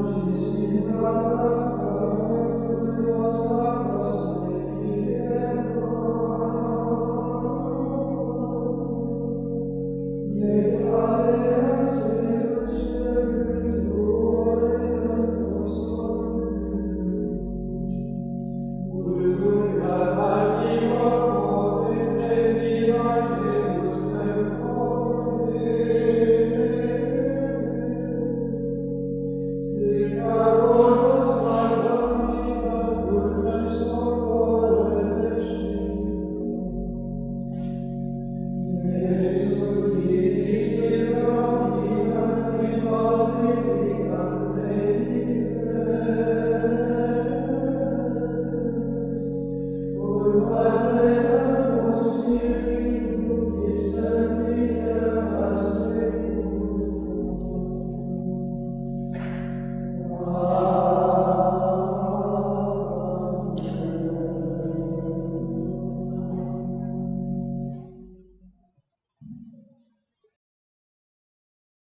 Hoje se